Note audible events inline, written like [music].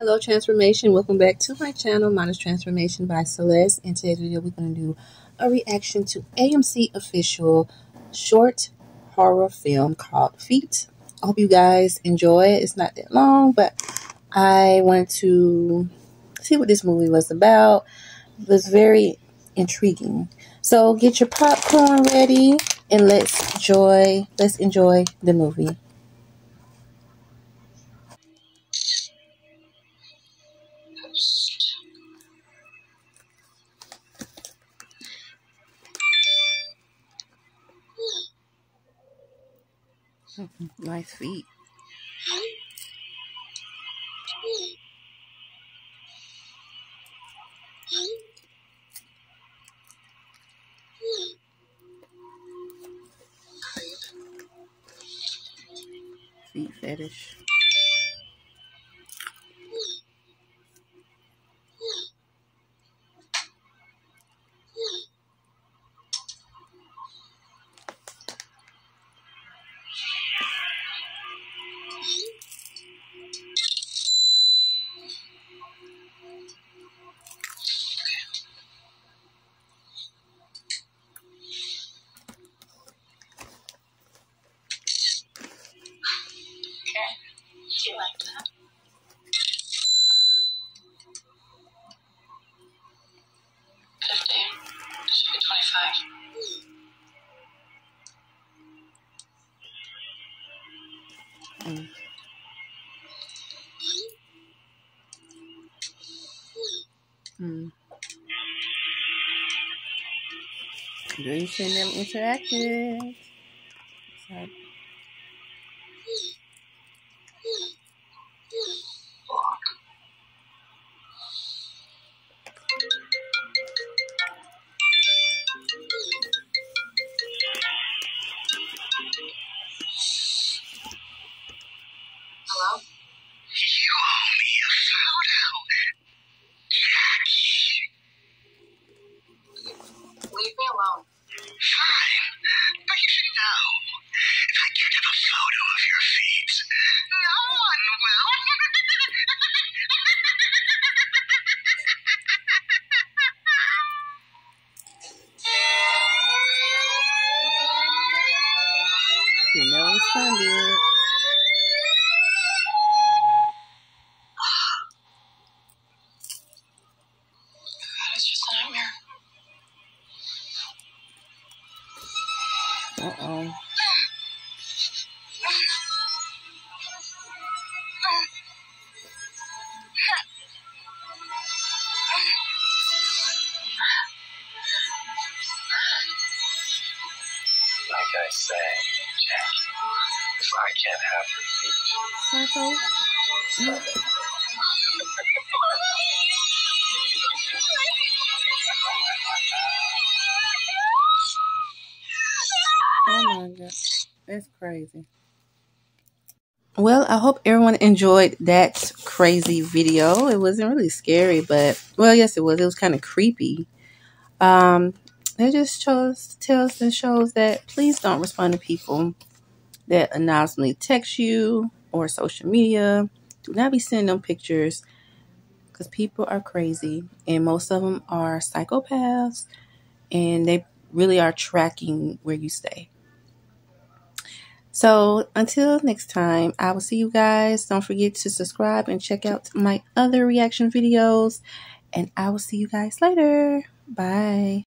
Hello Transformation, welcome back to my channel. Mine is Transformation by Celeste. In today's video, we're going to do a reaction to ACM official short horror film called Feet. I hope you guys enjoy it. It's not that long, but I wanted to see what this movie was about. It was very intriguing. So get your popcorn ready and let's enjoy let's enjoy the movie. [laughs] nice feet. Feet fetish. You like that? Fifteen. Should be twenty-five. Mm. Mm. Good, send them interactive. Sorry. Alone. Fine. But you should know. If I can't have a photo of your feet, no one will. she never responded. Uh-oh. Like I say, if I can't have your feet. Psycho. That's crazy. Well, I hope everyone enjoyed that crazy video. It wasn't really scary, but well, yes, it was. It was kind of creepy. Um, it just shows tells and shows that please don't respond to people that anonymously text you or social media. Do not be sending them pictures because people are crazy, and most of them are psychopaths, and they really are tracking where you stay. So until next time, I will see you guys. Don't forget to subscribe and check out my other reaction videos. And I will see you guys later. Bye.